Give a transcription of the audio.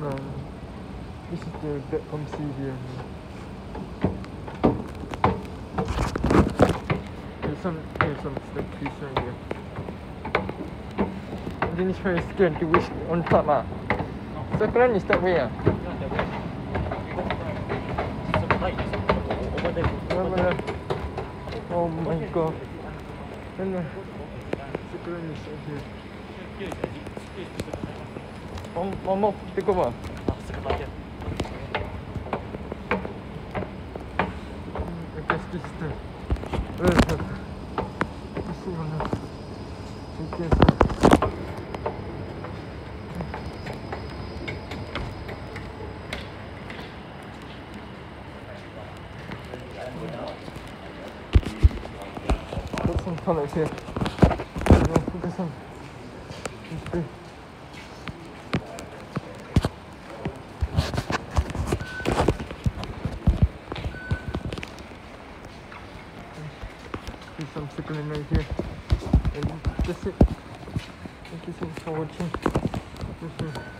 the that from here. There's some there's some statues right here. Then it's very scared to wish on top ah. Sakura is that way ah. Oh my god. And uh, Sakura is right here. This is Mam, mamo, tylko mam. Jakaś czysta. Usuwana. Pięknie. To są panowie. No, pokazam. Dziękuję. See some cycling right here. And that's it. Thank you so much for watching.